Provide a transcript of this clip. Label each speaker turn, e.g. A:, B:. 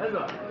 A: 开始。